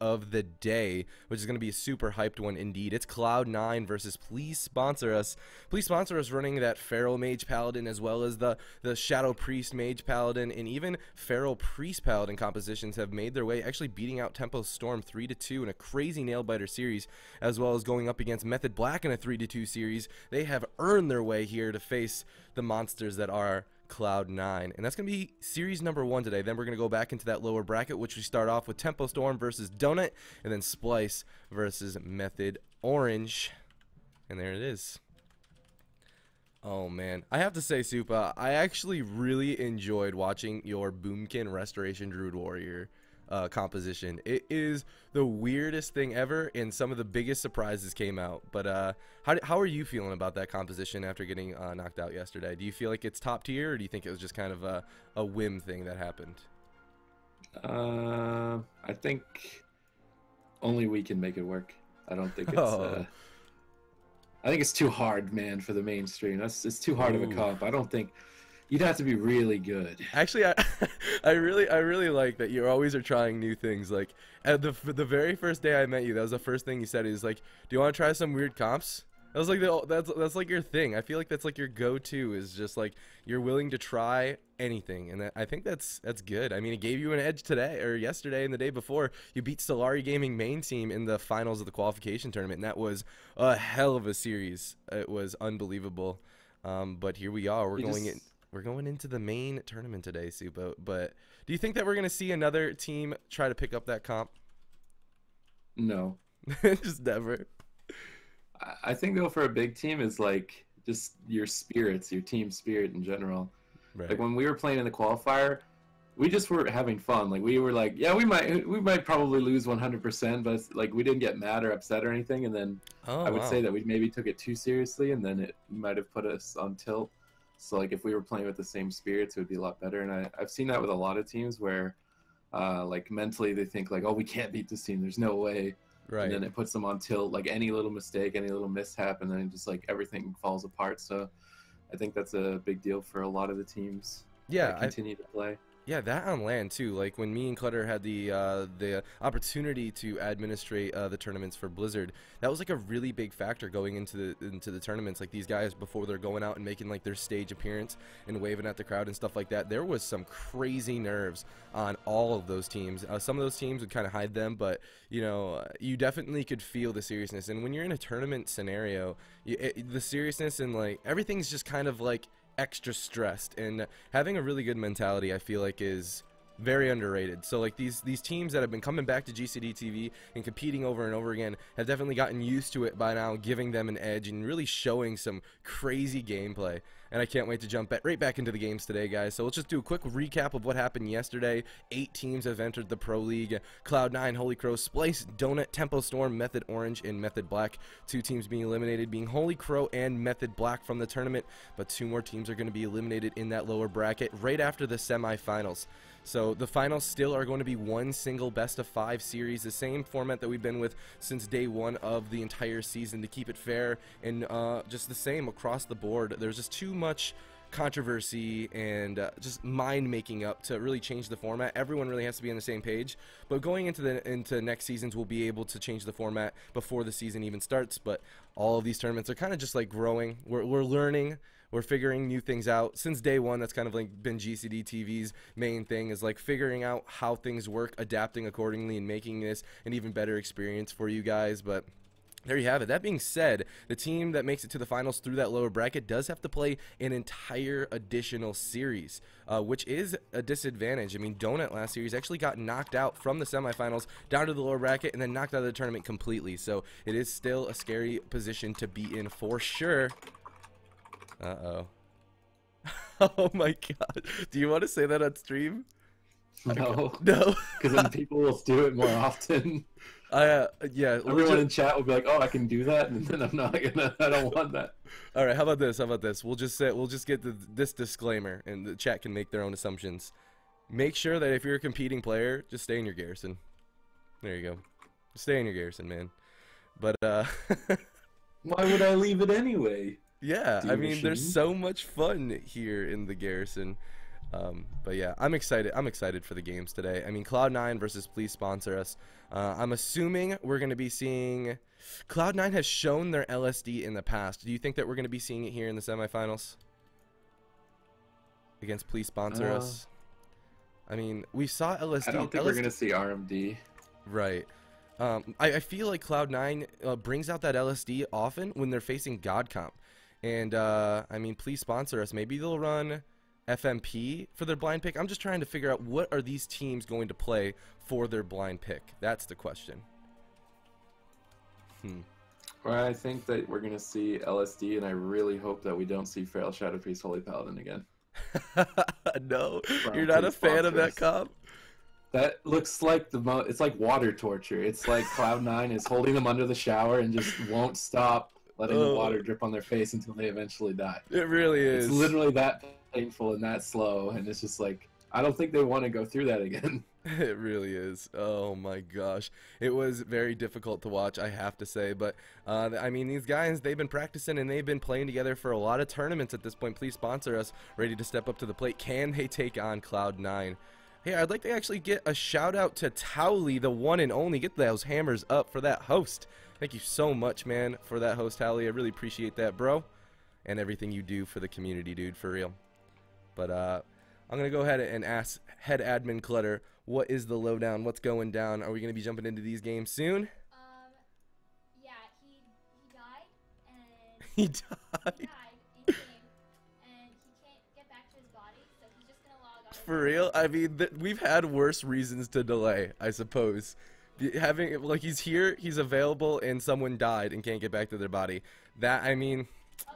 of the day, which is going to be a super hyped one indeed. It's Cloud9 versus Please Sponsor Us. Please Sponsor Us running that Feral Mage Paladin as well as the, the Shadow Priest Mage Paladin and even Feral Priest Paladin compositions have made their way, actually beating out Tempo Storm 3 to 2 in a crazy Nailbiter series, as well as going up against Method Black in a 3 to 2 series. They have earned their way here to face the monsters that are Cloud9. And that's going to be series number one today. Then we're going to go back into that lower bracket, which we start off with Tempo Storm versus Donut, and then Splice versus Method Orange. And there it is. Oh man, I have to say, Supa, I actually really enjoyed watching your Boomkin Restoration Druid Warrior uh, composition. It is the weirdest thing ever, and some of the biggest surprises came out. But uh, how, how are you feeling about that composition after getting uh, knocked out yesterday? Do you feel like it's top tier, or do you think it was just kind of a, a whim thing that happened? Uh, I think only we can make it work. I don't think it's. Oh. Uh, I think it's too hard, man, for the mainstream. That's it's too hard Ooh. of a comp. I don't think you'd have to be really good. Actually, I, I really, I really like that you always are trying new things. Like at the the very first day I met you, that was the first thing you said. Is like, "Do you want to try some weird comps?" That was like the, that's that's like your thing. I feel like that's like your go-to is just like you're willing to try anything, and that, I think that's that's good. I mean, it gave you an edge today or yesterday and the day before. You beat Stellari Gaming main team in the finals of the qualification tournament, and that was a hell of a series. It was unbelievable. Um, but here we are. We're going in we're going into the main tournament today, Supa. But do you think that we're going to see another team try to pick up that comp? No. just never. I think though for a big team is like just your spirits, your team spirit in general. Right. Like when we were playing in the qualifier, we just were having fun. Like we were like, yeah, we might we might probably lose 100%, but like we didn't get mad or upset or anything. And then oh, I would wow. say that we maybe took it too seriously, and then it might have put us on tilt. So like if we were playing with the same spirits, it would be a lot better. And I, I've seen that with a lot of teams where, uh, like mentally they think like, oh, we can't beat this team. There's no way. Right. And then it puts them on tilt. Like any little mistake, any little mishap, and then just like everything falls apart. So I think that's a big deal for a lot of the teams. Yeah, continue I, to play. Yeah, that on land too. Like when me and Clutter had the uh, the opportunity to administrate uh, the tournaments for Blizzard, that was like a really big factor going into the into the tournaments. Like these guys before they're going out and making like their stage appearance and waving at the crowd and stuff like that. There was some crazy nerves on all of those teams. Uh, some of those teams would kind of hide them, but you know you definitely could feel the seriousness. And when you're in a tournament scenario, you, it, the seriousness and like everything's just kind of like extra stressed and having a really good mentality I feel like is very underrated. So like these these teams that have been coming back to GCD TV and competing over and over again have definitely gotten used to it by now, giving them an edge and really showing some crazy gameplay and I can't wait to jump right back into the games today, guys. So let's just do a quick recap of what happened yesterday. Eight teams have entered the Pro League. Cloud9, Holy Crow, Splice, Donut, Tempo Storm, Method Orange, and Method Black. Two teams being eliminated, being Holy Crow and Method Black from the tournament, but two more teams are going to be eliminated in that lower bracket right after the semifinals. So the finals still are going to be one single best of five series, the same format that we've been with since day one of the entire season to keep it fair and uh, just the same across the board. There's just too much controversy and uh, just mind making up to really change the format. Everyone really has to be on the same page. But going into the into next seasons, we'll be able to change the format before the season even starts. But all of these tournaments are kind of just like growing. We're we're learning. We're figuring new things out since day one. That's kind of like been GCD TV's main thing is like figuring out how things work, adapting accordingly, and making this an even better experience for you guys. But there you have it. That being said, the team that makes it to the finals through that lower bracket does have to play an entire additional series, uh, which is a disadvantage. I mean, Donut last series actually got knocked out from the semifinals down to the lower bracket and then knocked out of the tournament completely. So it is still a scary position to be in for sure. Uh-oh. oh my god. Do you want to say that on stream? No. No. Because then people will do it more often. I, uh, yeah. Everyone in chat will be like, "Oh, I can do that," and then I'm not gonna. I don't want that. All right. How about this? How about this? We'll just say we'll just get the, this disclaimer, and the chat can make their own assumptions. Make sure that if you're a competing player, just stay in your garrison. There you go. stay in your garrison, man. But uh. Why would I leave it anyway? Yeah, I mean, machine? there's so much fun here in the garrison. Um, but yeah, I'm excited. I'm excited for the games today. I mean, Cloud9 versus Please Sponsor Us. Uh, I'm assuming we're going to be seeing. Cloud9 has shown their LSD in the past. Do you think that we're going to be seeing it here in the semifinals? Against Please Sponsor uh, Us? I mean, we saw LSD. I don't think LSD, we're going to see RMD. Right. Um, I, I, feel like Cloud9 uh, brings out that LSD often when they're facing God Comp. And, uh, I mean, please sponsor us. Maybe they'll run FMP for their blind pick. I'm just trying to figure out what are these teams going to play for their blind pick. That's the question. Hmm. Well, I think that we're going to see LSD, and I really hope that we don't see Feral Shadow Priest Holy Paladin again. no, you're not a fan of that comp? That looks like the mo- it's like water torture. It's like Cloud Nine is holding them under the shower and just won't stop letting oh. the water drip on their face until they eventually die. It really is. It's literally that painful and that slow, and it's just like I don't think they want to go through that again. It really is. Oh my gosh. It was very difficult to watch, I have to say. But, uh, I mean, these guys, they've been practicing and they've been playing together for a lot of tournaments at this point. Please sponsor us. Ready to step up to the plate. Can they take on Cloud9? Hey, I'd like to actually get a shout out to Towley, the one and only. Get those hammers up for that host. Thank you so much, man, for that host, Towley. I really appreciate that, bro. And everything you do for the community, dude, for real. But uh, I'm going to go ahead and ask head admin Clutter, what is the lowdown? What's going down? Are we going to be jumping into these games soon? Um, yeah, he, he died. And he died. for real? I mean, th- we've had worse reasons to delay, I suppose. Having like he's here, he's available, and someone died and can't get back to their body. That I mean, oh,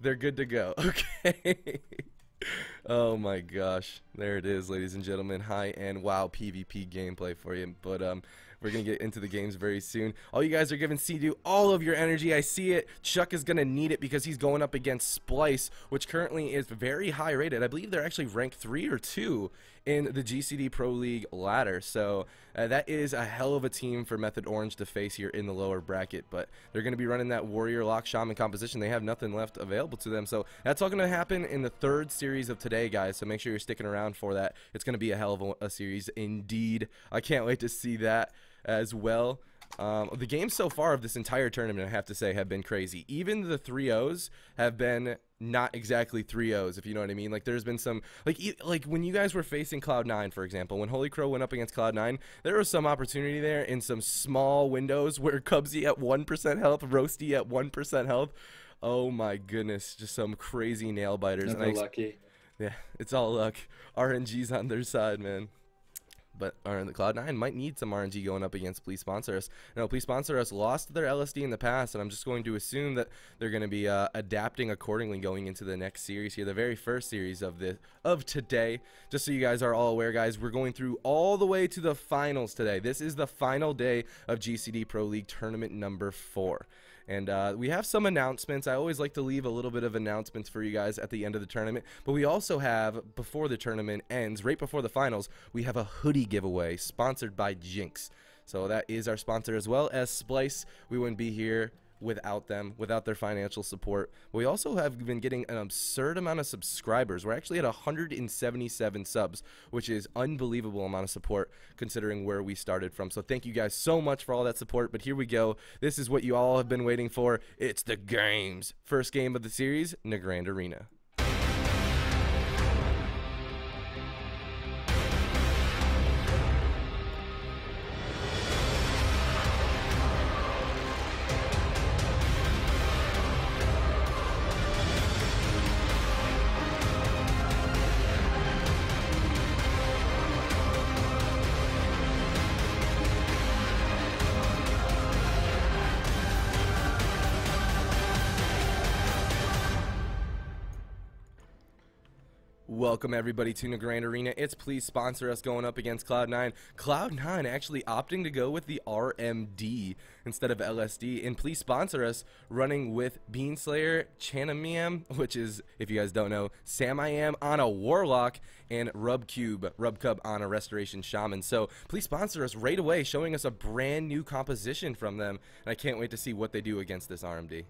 they're good to go. They're good to go. Okay. oh my gosh, there it is, ladies and gentlemen. High end WoW PvP gameplay for you. But um, we're to get into the games very soon. All you guys are giving Sea-Doo all of your energy. I see it. Chuck is to need it because he's going up against Splice, which currently is very high rated. I believe they're actually ranked 3 or 2 in the GCD Pro League ladder. So uh, that is a hell of a team for Method Orange to face here in the lower bracket. But they're going to be running that Warrior Lock Shaman composition. They have nothing left available to them. So that's all going to happen in the third series of today, guys. So make sure you're sticking around for that. It's going to be a hell of a, a series indeed. I can't wait to see that as well. Um, the games so far of this entire tournament, I have to say, have been crazy. Even the 3-0s have been not exactly 3-0s, if you know what I mean. Like, there's been some, like, e like when you guys were facing Cloud9, for example, when Holy Crow went up against Cloud9, there was some opportunity there in some small windows where Kubzy at 1% health, Roasty at 1% health. Oh my goodness, just some crazy nail biters. Never lucky. Yeah, it's all luck. RNG's on their side, man but or in the Cloud9 might need some RNG going up against Please Sponsor Us. No, Please Sponsor Us lost their LSD in the past, and I'm just going to assume that they're going to be uh, adapting accordingly going into the next series here, the very first series of the of today. Just so you guys are all aware, guys, we're going through all the way to the finals today. This is the final day of GCD Pro League tournament number four. And uh, we have some announcements. I always like to leave a little bit of announcements for you guys at the end of the tournament. But we also have, before the tournament ends, right before the finals, we have a hoodie giveaway sponsored by Jinx. So that is our sponsor as well as Splice. We wouldn't be here without them, without their financial support. We also have been getting an absurd amount of subscribers. We're actually at 177 subs, which is unbelievable amount of support considering where we started from. So thank you guys so much for all that support. But here we go. This is what you all have been waiting for. It's the games. First game of the series, Nagrand Arena. Welcome everybody to Nagrand Arena. It's please sponsor us going up against Cloud9. Cloud9 actually opting to go with the RMD instead of LSD, and please sponsor us running with Beanslayer, Chanamiam, which is, if you guys don't know, Sam I Am on a Warlock, and Rubcube, Rubcub on a Restoration Shaman. So please sponsor us right away, showing us a brand new composition from them, and I can't wait to see what they do against this RMD.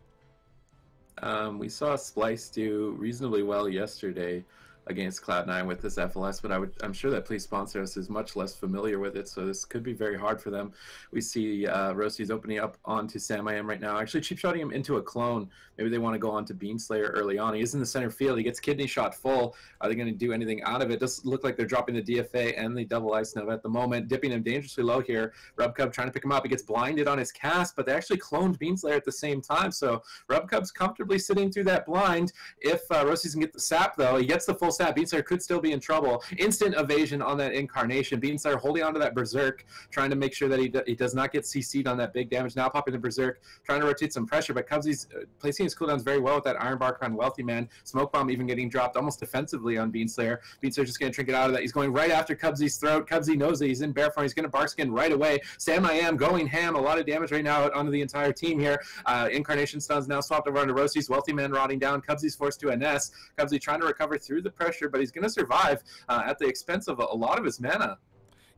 Um, we saw Splice do reasonably well yesterday against Cloud9 with this FLS, but I would, I'm sure that Please Sponsor Us is much less familiar with it, so this could be very hard for them. We see uh, opening up onto Sam I Am right now, actually cheap shotting him into a clone. Maybe they want to go on to Beanslayer early on. He is in the center field. He gets kidney shot full. Are they going to do anything out of it? Doesn't look like they're dropping the DFA and the double ice nova at the moment, dipping him dangerously low here. Rubcub trying to pick him up. He gets blinded on his cast, but they actually cloned Beanslayer at the same time. So Rubcub's comfortably sitting through that blind. If uh, can get the sap, though, he gets the full sap. Beanslayer could still be in trouble. Instant evasion on that incarnation. Beanslayer holding onto that berserk, trying to make sure that he, he does not get CC'd on that big damage. Now popping the berserk, trying to rotate some pressure, but Kubzy's uh, placing his cooldowns very well with that Iron Bark on Wealthy Man. Smoke Bomb even getting dropped almost defensively on Beanslayer. Beanslayer just going to trinket out of that. He's going right after Kubzy's throat. Kubzy knows that he's in bear form. He's going to Bark Skin right away. Sam I am going ham. A lot of damage right now onto the entire team here. Uh, Incarnation stuns now swapped over onto Roasties. Wealthy Man rotting down. Kubzy's forced to nest. Kubzy trying to recover through the pressure, but he's going to survive uh, at the expense of a, a lot of his mana.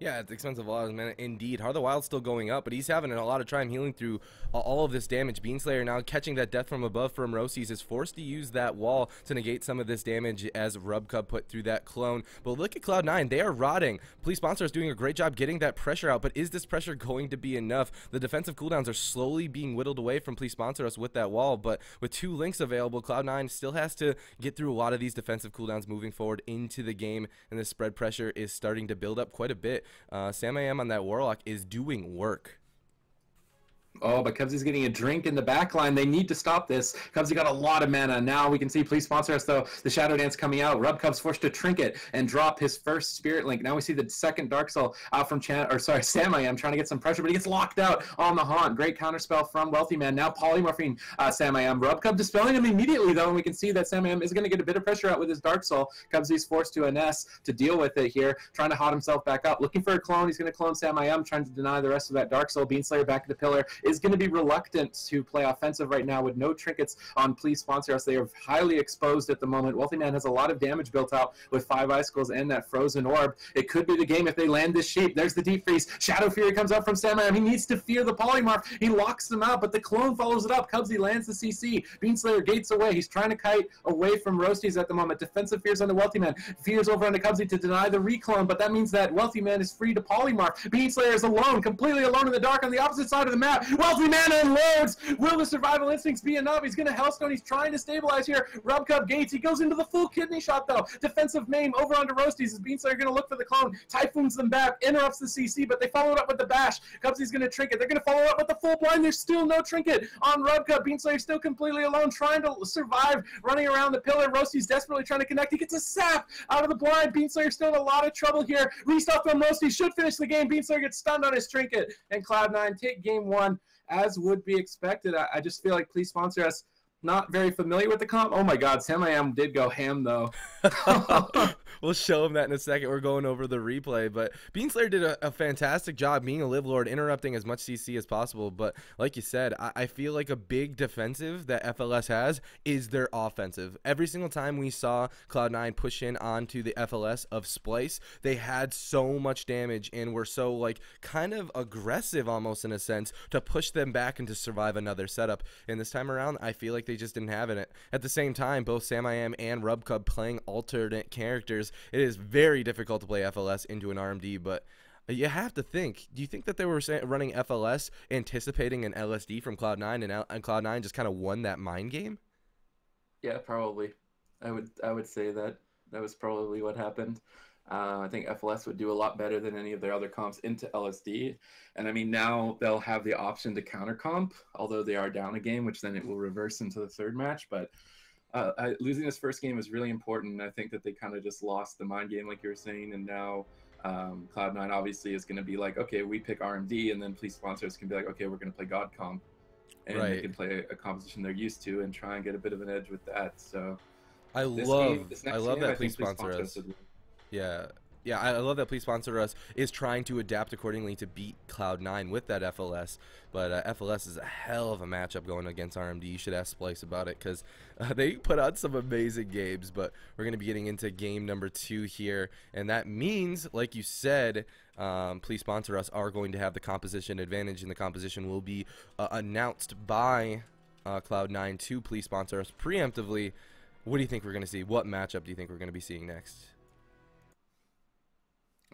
Yeah, it's expensive odds, man. Indeed. Of the Wild's still going up, but he's having a lot of time healing through uh, all of this damage. Beanslayer now catching that death from above from Roasties is forced to use that wall to negate some of this damage as Rubcub put through that clone. But look at Cloud9. They are rotting. Please Sponsor is doing a great job getting that pressure out, but is this pressure going to be enough? The defensive cooldowns are slowly being whittled away from Please Sponsor Us with that wall, but with two links available, Cloud9 still has to get through a lot of these defensive cooldowns moving forward into the game, and the spread pressure is starting to build up quite a bit. Uh, Sam I am on that Warlock is doing work. Oh, but Kubzy's getting a drink in the back line. They need to stop this. Kubzy got a lot of mana. Now we can see, please sponsor us, though. The Shadow Dance coming out. Rub Cubs forced to trinket and drop his first Spirit Link. Now we see the second Dark Soul out from Chan, or sorry, Sam I am trying to get some pressure, but he gets locked out on the Haunt. Great counterspell from Wealthy Man. Now polymorphing uh, Sam I am. Rubcub dispelling him immediately, though, and we can see that Sam I am is going to get a bit of pressure out with his Dark Soul. Kubzy's forced to nest to deal with it here, trying to hot himself back up. Looking for a clone. He's going to clone Sam I am, trying to deny the rest of that Dark Soul. Beanslayer back to the pillar is going to be reluctant to play offensive right now with no trinkets on Please Sponsor Us. They are highly exposed at the moment. Wealthy Man has a lot of damage built out with five icicles and that frozen orb. It could be the game if they land this sheep. There's the deep freeze. Shadow Fury comes up from Samiyam. He needs to fear the polymorph. He locks them out, but the clone follows it up. Kubzy lands the CC. Beanslayer gates away. He's trying to kite away from Roasties at the moment. Defensive fears on the Wealthy Man. Fears over on the Kubzy to deny the reclone, but that means that Wealthy Man is free to polymorph. Beanslayer is alone, completely alone in the dark on the opposite side of the map. Wealthy Man unloads. Will the survival instincts be enough? He's going to Healthstone. He's trying to stabilize here. Rub Rubcub Gates. He goes into the full kidney shot, though. Defensive maim over onto Roasties. His Beanslayer going to look for the clone. Typhoons them back. Interrupts the CC, but they follow it up with the bash. Kubzy's going to trinket. They're going to follow up with the full blind. There's still no trinket on Rub Rubcub. Beanslayer still completely alone, trying to survive, running around the pillar. Roasties desperately trying to connect. He gets a sap out of the blind. Beanslayer still in a lot of trouble here. Restuff from Roasties should finish the game. Beanslayer gets stunned on his trinket. And Cloud9 take game one as would be expected. I, I just feel like please sponsor us not very familiar with the comp. Oh my God, Sam I am did go ham though. we'll show him that in a second. We're going over the replay, but Beanslayer did a, a, fantastic job being a live lord, interrupting as much CC as possible. But like you said, I, I, feel like a big defensive that FLS has is their offensive. Every single time we saw Cloud9 push in onto the FLS of Splice, they had so much damage and were so like kind of aggressive almost in a sense to push them back and to survive another setup. And this time around, I feel like they just didn't have it. At the same time, both Sam I Am and Rubcub playing alternate characters. It is very difficult to play FLS into an RMD, but you have to think. Do you think that they were running FLS anticipating an LSD from Cloud9 and, and Cloud9 just kind of won that mind game? Yeah, probably. I would I would say that that was probably what happened. Uh, I think FLS would do a lot better than any of their other comps into LSD. And I mean, now they'll have the option to counter comp, although they are down a game, which then it will reverse into the third match. But uh, I, losing this first game is really important. I think that they kind of just lost the mind game, like you were saying. And now um, Cloud9 obviously is going to be like, okay, we pick RMD, and then please sponsors can be like, okay, we're going to play God comp. And right. they can play a composition they're used to and try and get a bit of an edge with that. So I love, game, I love game, that I please sponsor us. Yeah. Yeah, I love that Please Sponsor Us is trying to adapt accordingly to beat Cloud9 with that FLS. But uh, FLS is a hell of a matchup going against RMD. You should ask Splice about it because uh, they put out some amazing games. But we're going to be getting into game number two here. And that means, like you said, um, Please Sponsor Us are going to have the composition advantage, and the composition will be uh, announced by uh, Cloud9 to Please Sponsor Us preemptively What do you think we're going to see? What matchup do you think we're going to be seeing next?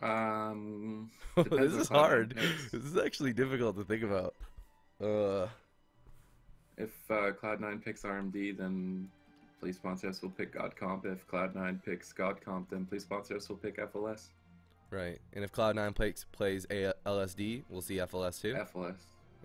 Um, this is hard. This is actually difficult to think about. Uh, if uh, Cloud9 picks RMD, then please sponsor us. We'll pick God Comp. If Cloud9 picks God Comp, then please sponsor us. We'll pick FLS. Right. And if Cloud9 plays plays a LSD, we'll see FLS too. FLS.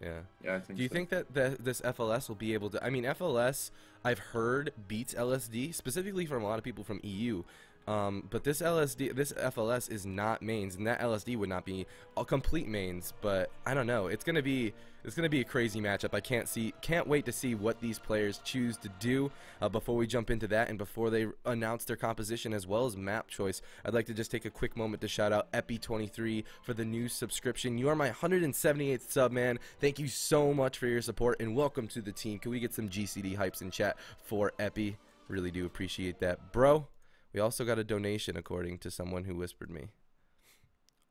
Yeah. Yeah, I think. Do you so. think that the, this FLS will be able to? I mean, FLS I've heard beats LSD specifically from a lot of people from EU. Um, but this LSD, this FLS is not mains, and that LSD would not be a complete mains. But I don't know. It's gonna be it's gonna be a crazy matchup. I can't see, can't wait to see what these players choose to do. Uh, before we jump into that, and before they announce their composition as well as map choice, I'd like to just take a quick moment to shout out Epi23 for the new subscription. You are my 178th sub, man. Thank you so much for your support, and welcome to the team. Can we get some GCD hypes in chat for Epi? Really do appreciate that, bro. We also got a donation, according to someone who whispered me.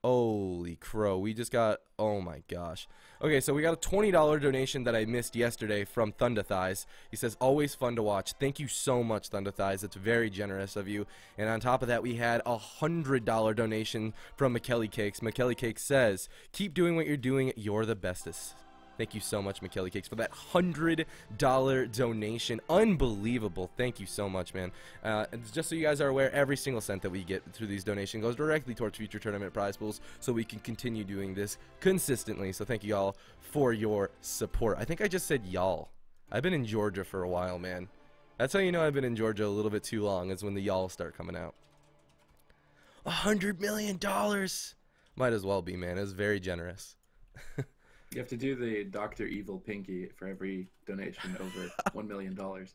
Holy crow. We just got, oh my gosh. Okay, so we got a $20 donation that I missed yesterday from Thunder Thighs. He says, always fun to watch. Thank you so much, Thunder Thighs. It's very generous of you. And on top of that, we had a $100 donation from McKelly Cakes. McKelly Cakes says, keep doing what you're doing. You're the bestest. Thank you so much, McKelly Cakes, for that $100 donation. Unbelievable. Thank you so much, man. Uh, just so you guys are aware, every single cent that we get through these donations goes directly towards future tournament prize pools so we can continue doing this consistently. So thank you all for your support. I think I just said y'all. I've been in Georgia for a while, man. That's how you know I've been in Georgia a little bit too long, is when the y'all start coming out. A hundred million dollars! Might as well be, man. It's very generous. You have to do the Doctor Evil Pinky for every donation over one million dollars.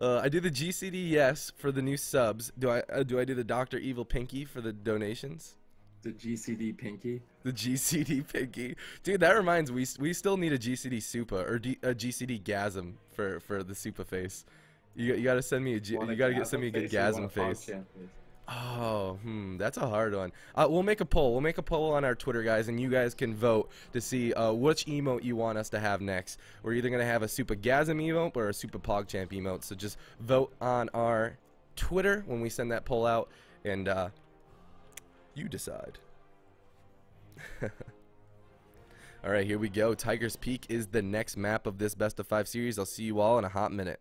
Uh, I do the GCD yes for the new subs. Do I uh, do I do the Doctor Evil Pinky for the donations? The GCD Pinky. The GCD Pinky, dude. That reminds we we still need a GCD Supa or D, a GCD Gasm for for the Supa face. You you gotta send me a G, you gotta get send me a good Gasm face. Oh, hmm, that's a hard one. Uh, we'll make a poll. We'll make a poll on our Twitter, guys, and you guys can vote to see uh, which emote you want us to have next. We're either going to have a Super Gasm emote or a Super PogChamp emote. So just vote on our Twitter when we send that poll out, and uh, you decide. all right, here we go. Tiger's Peak is the next map of this best of five series. I'll see you all in a hot minute.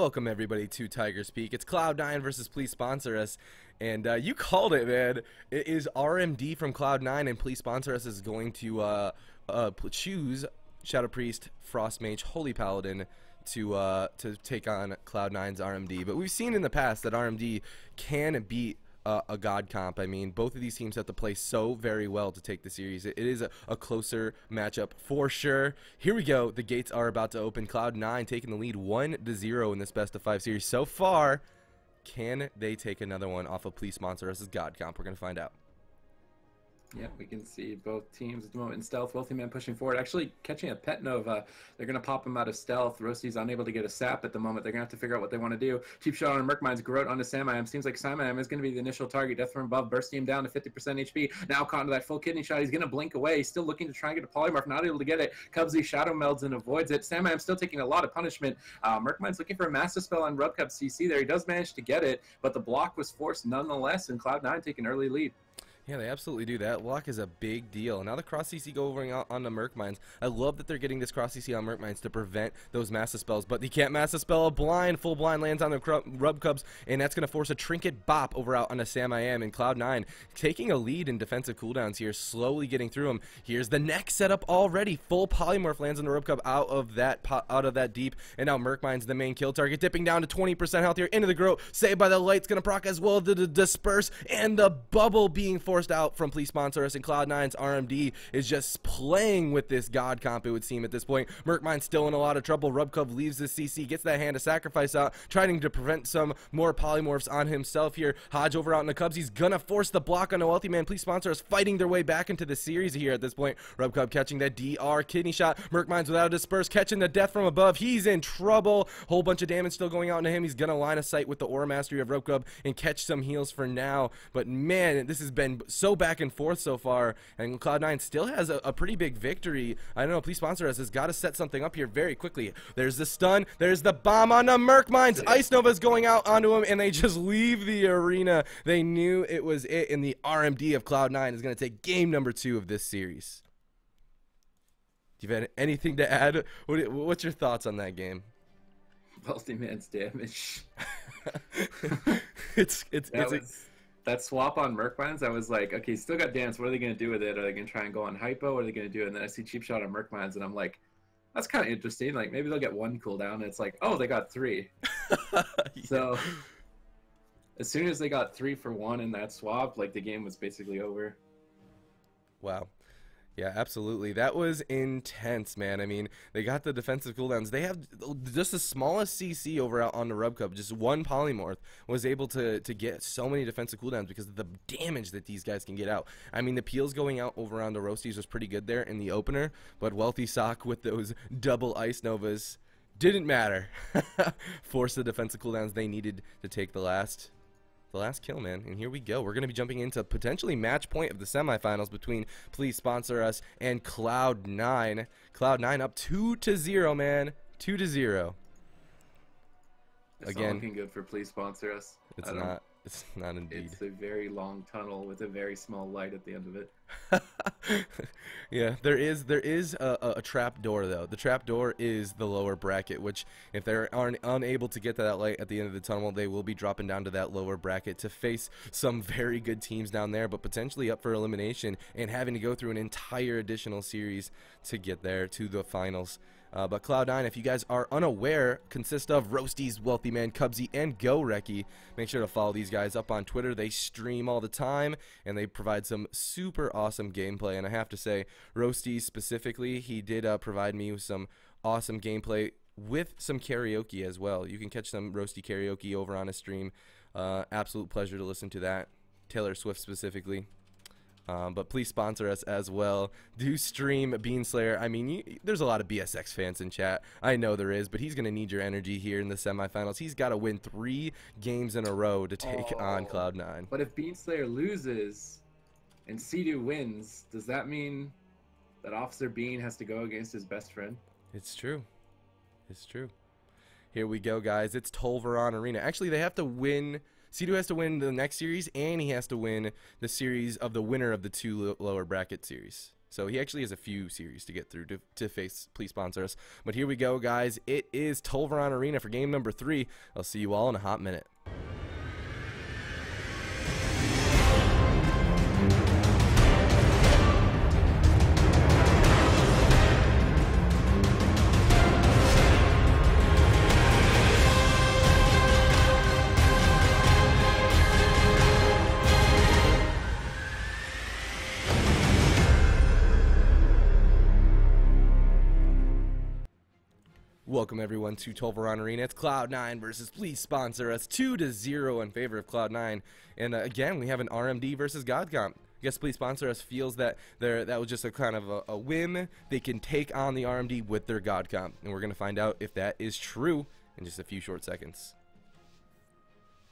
Welcome everybody to Tiger's Peak. It's Cloud9 versus Please Sponsor Us, and uh, you called it, man. It is RMD from Cloud9, and Please Sponsor Us is going to uh, uh, choose Shadow Priest, Frost Mage, Holy Paladin to uh, to take on Cloud9's RMD. But we've seen in the past that RMD can beat uh, a god comp. I mean, both of these teams have to play so very well to take the series. it, it is a, a, closer matchup for sure. Here we go. The gates are about to open. Cloud9 taking the lead 1 to 0 in this best of 5 series so far. Can they take another one off of Please Sponsor Us as God Comp? We're going to find out. Yeah, we can see both teams at the moment in stealth. Wealthy Man pushing forward, actually catching a Pet Nova. They're going to pop him out of stealth. Roasty's unable to get a sap at the moment. They're going to have to figure out what they want to do. Cheap shot on Murkmindz, Garrote onto Samiyam. Seems like Samiyam is going to be the initial target. Death from above, bursting him down to 50% HP. Now caught into that full kidney shot. He's going to blink away. He's still looking to try and get a polymorph, not able to get it. Kubzy shadow melds and avoids it. Samiyam still taking a lot of punishment. Uh, Merkmine's looking for a massive spell on Rubcub CC there. He does manage to get it, but the block was forced nonetheless, and Cloud9 taking early lead. Yeah, they absolutely do. That lock is a big deal. Now the cross CC going on the Murkmindz. I love that they're getting this cross CC on Murkmindz to prevent those massive spells, but they can't massive spell a blind. Full blind lands on the Rub Cubs, and that's going to force a Trinket Bop over out on a Sam I Am and Cloud9 taking a lead in defensive cooldowns here, slowly getting through them. Here's the next setup already. Full Polymorph lands on the Rubcub out of that out of that deep, and now Murkmindz the main kill target, dipping down to 20% health here into the Garrote. Saved by the Light's going to proc as well. The Disperse and the Bubble being forced forced out from Please Sponsor Us, and Cloud9's RMD is just playing with this God comp, it would seem at this point. Merkmine still in a lot of trouble. Rubcub leaves the CC, gets that hand of sacrifice out, trying to prevent some more polymorphs on himself here. Hodge over out in the Cubs. He's gonna force the block on a wealthy man. Please sponsor us, fighting their way back into the series here at this point. Rubcub catching that DR kidney shot. Murkmindz without a disperse, catching the death from above. He's in trouble. Whole bunch of damage still going out into him. He's gonna line a sight with the aura mastery of Rubcub and catch some heals for now. But man, this has been so back and forth so far. And Cloud9 still has a, a pretty big victory. I don't know. Please sponsor us. Has got to set something up here very quickly. There's the stun. There's the bomb on the Murkmindz. Ice Nova's going out onto him, and they just leave the arena. They knew it was it, and the RMD of Cloud9 is going to take game number two of this series. Do you have anything to add? What, what's your thoughts on that game? Wealthy man's damage. it's it's that it's. Was, that swap on Murkmindz, I was like, okay, still got dance. What are they going to do with it? Are they going to try and go on hypo? What are they going to do? And then I see cheap shot on Murkmindz, and I'm like, that's kind of interesting. Like maybe they'll get one cooldown. And it's like, oh, they got three. yeah. So as soon as they got three for one in that swap, like the game was basically over. Wow. Yeah, absolutely. That was intense, man. I mean, they got the defensive cooldowns. They have just the smallest CC over out on the Rubcub. Just one polymorph was able to to get so many defensive cooldowns because of the damage that these guys can get out. I mean, the peels going out over on the Roasties was pretty good there in the opener, but Wealthy Sock with those double Ice Novas didn't matter. Force the defensive cooldowns they needed to take the last the last kill, man. And here we go. We're going to be jumping into potentially match point of the semifinals between Please Sponsor Us and Cloud9. Cloud9 up 2 to 0, man. 2 to 0. It's Again, not looking good for Please Sponsor Us. It's not. It's not indeed. It's a very long tunnel with a very small light at the end of it. yeah, there is there is a, a, trap door though. The trap door is the lower bracket, which if they're un unable to get to that light at the end of the tunnel, they will be dropping down to that lower bracket to face some very good teams down there, but potentially up for elimination and having to go through an entire additional series to get there to the finals. Uh, but Cloud9, if you guys are unaware, consists of Roasties, Wealthy Man, Kubzy, and Gorecki. Make sure to follow these guys up on Twitter. They stream all the time, and they provide some super awesome gameplay. And I have to say, Roasties specifically, he did uh, provide me with some awesome gameplay with some karaoke as well. You can catch some Roasty karaoke over on a stream. Uh, absolute pleasure to listen to that. Taylor Swift specifically. Um, but please sponsor us as well. Do stream Beanslayer. I mean, you, there's a lot of BSX fans in chat. I know there is, but he's going to need your energy here in the semifinals. He's got to win three games in a row to take oh, on Cloud9. But if Beanslayer loses and Seadoo wins, does that mean that Officer Bean has to go against his best friend? It's true. It's true. Here we go, guys. It's Tol'viron Arena. Actually, they have to win Seadoo has to win the next series, and he has to win the series of the winner of the two lower bracket series. So he actually has a few series to get through to, to face. Please sponsor us. But here we go, guys. It is Tol'viron Arena for game number three. I'll see you all in a hot minute. Welcome everyone to Tol'viron Arena. It's Cloud9 versus Please Sponsor Us 2 to 0 in favor of Cloud9. And uh, again, we have an RMD versus GodComp. Guess Please Sponsor Us feels that that was just a kind of a, a whim. They can take on the RMD with their GodComp. And we're going to find out if that is true in just a few short seconds.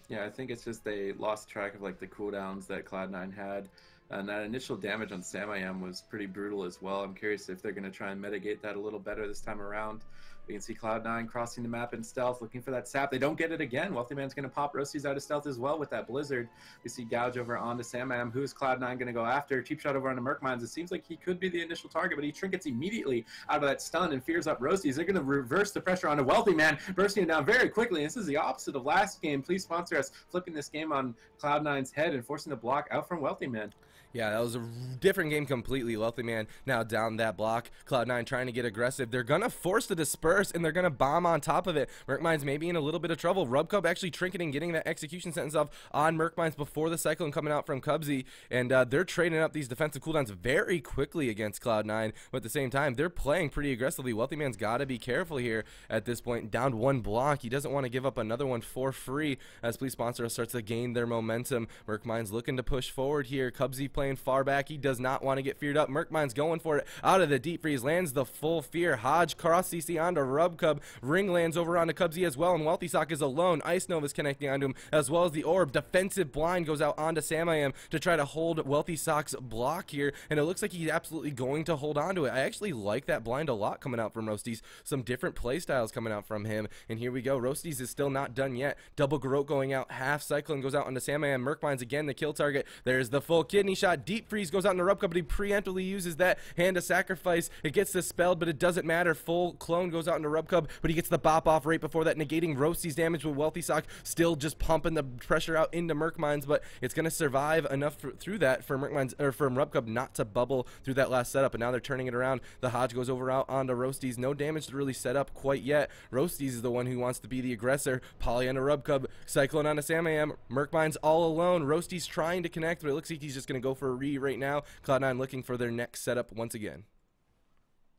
Yeah, I think it's just they lost track of like the cooldowns that Cloud9 had. And that initial damage on Samiyam was pretty brutal as well. I'm curious if they're going to try and mitigate that a little better this time around. We can see Cloud9 crossing the map in stealth, looking for that sap. They don't get it again. Wealthy Man's going to pop Roasties out of stealth as well with that Blizzard. We see Gouge over onto Samiyam. Who is Cloud9 going to go after? Cheap shot over onto Murkmindz. It seems like he could be the initial target, but he trinkets immediately out of that stun and fears up Roasties. They're going to reverse the pressure onto Wealthy Man, bursting it down very quickly. This is the opposite of last game. Please sponsor us, flipping this game on Cloud9's head and forcing the block out from Wealthy Man. Yeah, that was a different game completely. Wealthy Man now down that block. Cloud9 trying to get aggressive. They're going to force the disperse and they're going to bomb on top of it. Murkmindz maybe in a little bit of trouble. Rub Cub actually trinketing, getting that execution sentence off on Murkmindz before the Cyclone coming out from Kubzy, and uh, they're trading up these defensive cooldowns very quickly against Cloud9, but at the same time, they're playing pretty aggressively. Wealthy Man's got to be careful here at this point. Down one block. He doesn't want to give up another one for free as Please Sponsor starts to gain their momentum. Murkmindz looking to push forward here. Kubzy playing far back. He does not want to get feared up. Murkmindz going for it out of the deep freeze. Lands the full fear. Hodge cross CC onto Rubcub. Ring lands over onto Kubzy as well, and Wealthy Sock is alone. Ice Nova is connecting onto him as well as the orb. Defensive blind goes out onto Samiyam to try to hold Wealthy Sock's block here, and it looks like he's absolutely going to hold on to it. I actually like that blind a lot coming out from Roasties. Some different play styles coming out from him, and here we go. Roasties is still not done yet. Double Garrote going out. Half Cyclone goes out onto Samiyam. Murkmindz again the kill target. There's the full kidney shot. Deep freeze goes out into Rubcub, but he preemptively uses that hand of sacrifice. It gets dispelled, but it doesn't matter. Full clone goes out into Rubcub, but he gets the bop off right before that, negating Roasty's damage with Wealthy Sock still just pumping the pressure out into Murkmindz, but it's going to survive enough through that for Murkmindz or for Rubcub not to bubble through that last setup. And now they're turning it around. The Hodge goes over out onto Roasties. No damage to really set up quite yet. Roasties is the one who wants to be the aggressor. Polly Poly onto Rubcub, Cyclone onto Samiyam. Murkmindz all alone. Roasty's trying to connect, but it looks like he's just going to go for a re right now. Cloud9 looking for their next setup once again.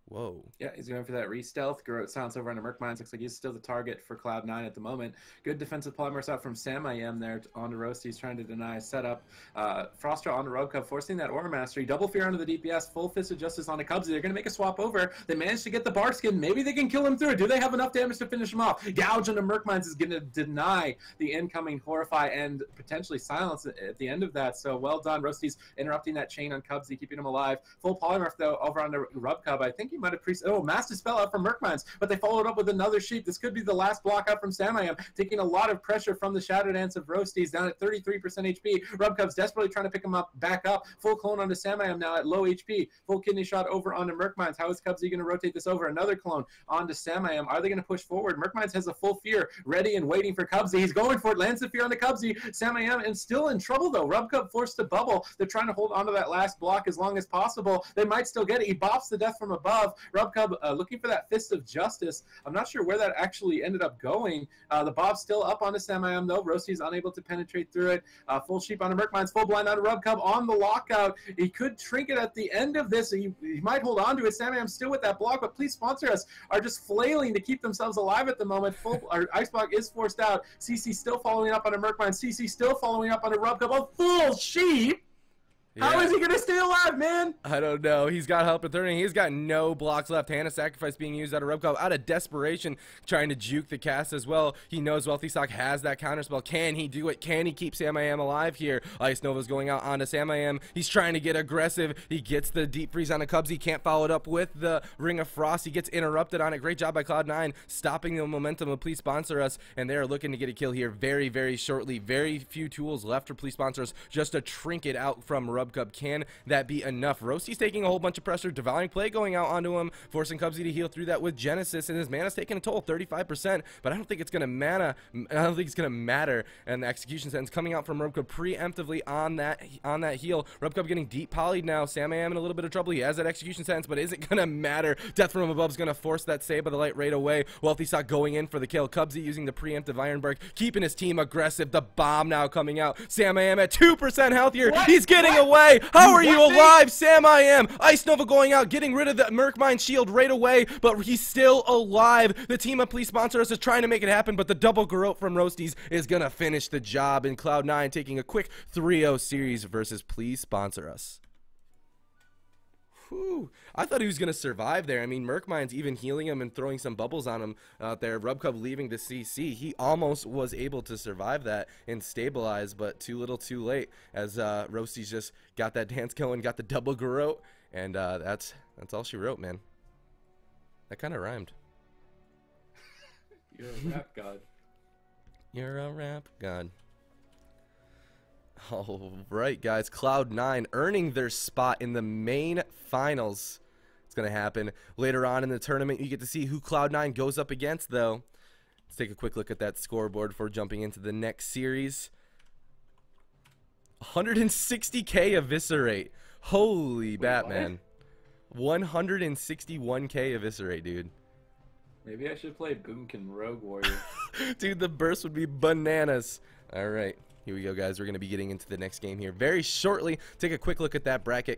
Whoa. Yeah, he's going for that re-stealth. Garrote silence over under Murkmindz. Looks like he's still the target for Cloud9 at the moment. Good defensive polymers out from Sam I am there on the roast. He's trying to deny setup. Uh, Frostra on the Roadcup, forcing that Aura Mastery. Double Fear onto the DPS. Full Fist of Justice onto Kubzy. They're going to make a swap over. They managed to get the bar skin. Maybe they can kill him through. Do they have enough damage to finish him off? Gouge onto Murkmindz is going to deny the incoming Horrify and potentially silence at the end of that. So well done. Roasties interrupting that chain on Kubzy, keeping him alive. Full polymorph, though, over on the Rubcub. I think he might have Oh, Mass Dispel out from Murkmindz, but they followed up with another sheep. This could be the last block out from Samiyam, taking a lot of pressure from the Shadow Dance of Roasties down at 33% HP. Rubcub's desperately trying to pick him up, back up. Full clone onto Samiyam now at low HP. Full kidney shot over onto Murkmindz. How is Kubzy going to rotate this over? Another clone onto Samiyam. Are they going to push forward? Murkmindz has a full fear ready and waiting for Kubzy. He's going for it. Lands the fear on the Kubzy. Samiyam and still in trouble though. Rubcub forced to bubble. They're trying to hold onto that last block as long as possible. They might still get it. He bops the death from above. Rubcub uh, looking for that fist of justice. I'm not sure where that actually ended up going. Uh, the Bob's still up on the Samiyam though. Rosty's unable to penetrate through it. Uh, full sheep on the Murkmindz, full blind on a Rubcub on the lockout. He could trinket at the end of this. He, he might hold on to it. Am still with that block, but please sponsor us. Are just flailing to keep themselves alive at the moment. Full our ice block is forced out. CC still following up on a Merkmine. CC still following up on a Rubcub. A full sheep. Yeah. How is he gonna stay alive, man? I don't know. He's got help at 30. He's got no blocks left. Hannah sacrifice being used out of Rubcub out of desperation, trying to juke the cast as well. He knows Wealthy Sock has that counterspell. Can he do it? Can he keep Sam I Am alive here? Ice Nova's going out onto Sam I Am. He's trying to get aggressive. He gets the deep freeze on the Cubs. He can't follow it up with the Ring of Frost. He gets interrupted on it. Great job by Cloud9, stopping the momentum of Please Sponsor Us. And they're looking to get a kill here very, very shortly. Very few tools left for Please Sponsor Us just to trinket out from Rubcub. Can that be enough? Roasty's taking a whole bunch of pressure. Devouring Plague going out onto him, forcing Kubzy to heal through that with Genesis, and his mana's taking a toll, 35%, but I don't think it's going to mana, I don't think it's going to matter, and the execution sentence coming out from Rubcub preemptively on that on that heal. Rubcub getting deep polyed now. Sam Am in a little bit of trouble. He has that execution sentence, but is it going to matter? Death from above is going to force that save by the light right away. Wealthy Sock going in for the kill. Kubzy using the preemptive Ironbark, keeping his team aggressive. The bomb now coming out. Sam Am at 2% healthier. What? He's getting what? away. How are you alive? Sam I am. Ice Nova going out, getting rid of the Merkmine shield right away, but he's still alive. The team of Please Sponsor Us is trying to make it happen, but the double Garrote from Roasties is going to finish the job. In Cloud9 taking a quick 3-0 series versus Please Sponsor Us. Whew. I thought he was going to survive there. I mean, Merkmine's even healing him and throwing some bubbles on him out there. Rubcub leaving the CC. He almost was able to survive that and stabilize, but too little too late as uh, Roasty's just got that dance going, got the double garrote, and uh, that's, that's all she wrote, man. That kind of rhymed. You're a rap god. You're a rap god. All right, guys. Cloud9 earning their spot in the main finals. It's going to happen later on in the tournament. You get to see who Cloud9 goes up against, though. Let's take a quick look at that scoreboard before jumping into the next series. 160k eviscerate. Holy Wait, Batman. 161k eviscerate, dude. Maybe I should play Boomkin Rogue Warrior. Dude, the burst would be bananas. All right, here we go, guys. We're going to be getting into the next game here very shortly. Take a quick look at that bracket.